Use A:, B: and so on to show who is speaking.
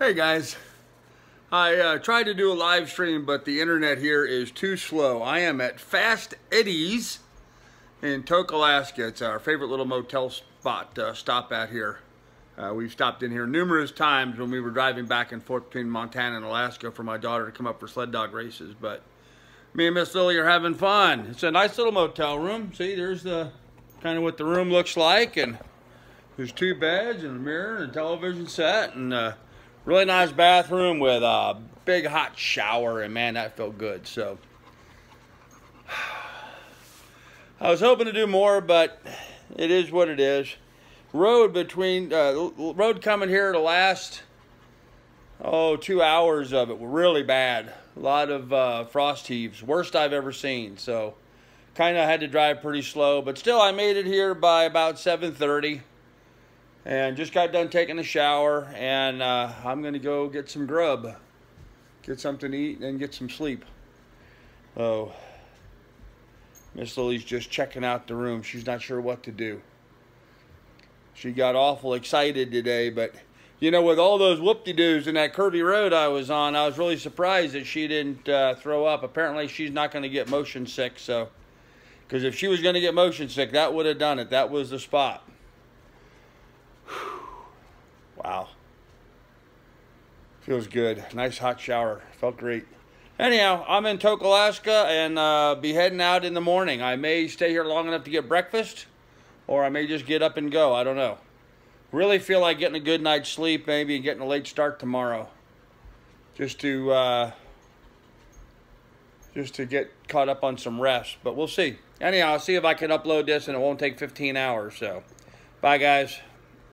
A: Hey guys, I uh, tried to do a live stream, but the internet here is too slow. I am at Fast Eddie's in Tok, Alaska. It's our favorite little motel spot to stop at here. Uh, we've stopped in here numerous times when we were driving back and forth between Montana and Alaska for my daughter to come up for sled dog races. But me and Miss Lily are having fun. It's a nice little motel room. See, there's the kind of what the room looks like, and there's two beds and a mirror and a television set and. Uh, Really nice bathroom with a big hot shower, and man, that felt good. So I was hoping to do more, but it is what it is. Road between uh, road coming here to last oh two hours of it were really bad. A lot of uh, frost heaves, worst I've ever seen. So kind of had to drive pretty slow, but still I made it here by about 7:30 and just got done taking a shower and uh, I'm gonna go get some grub get something to eat and get some sleep. Oh. Miss Lily's just checking out the room. She's not sure what to do. She got awful excited today but you know with all those whoop-de-doos in that curvy road I was on I was really surprised that she didn't uh, throw up. Apparently she's not gonna get motion sick so because if she was gonna get motion sick that would have done it. That was the spot Feels good. Nice hot shower. Felt great. Anyhow, I'm in Tok, Alaska, and uh, be heading out in the morning. I may stay here long enough to get breakfast, or I may just get up and go. I don't know. Really feel like getting a good night's sleep, maybe, and getting a late start tomorrow. Just to, uh, just to get caught up on some rest. But we'll see. Anyhow, I'll see if I can upload this, and it won't take 15 hours. So, bye, guys.